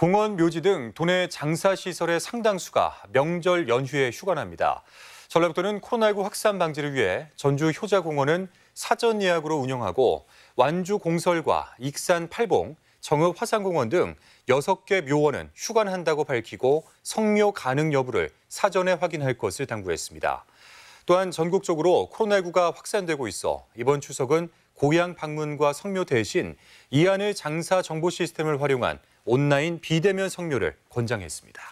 공원, 묘지 등 도내 장사시설의 상당수가 명절 연휴에 휴관합니다. 전라북도는 코로나19 확산 방지를 위해 전주 효자공원은 사전 예약으로 운영하고 완주 공설과 익산 팔봉, 정읍 화산공원 등 6개 묘원은 휴관한다고 밝히고 성묘 가능 여부를 사전에 확인할 것을 당부했습니다. 또한 전국적으로 코로나19가 확산되고 있어 이번 추석은 고향 방문과 성묘 대신 이안의 장사 정보 시스템을 활용한 온라인 비대면 성묘를 권장했습니다.